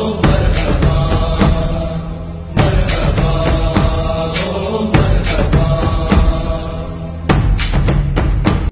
Oh,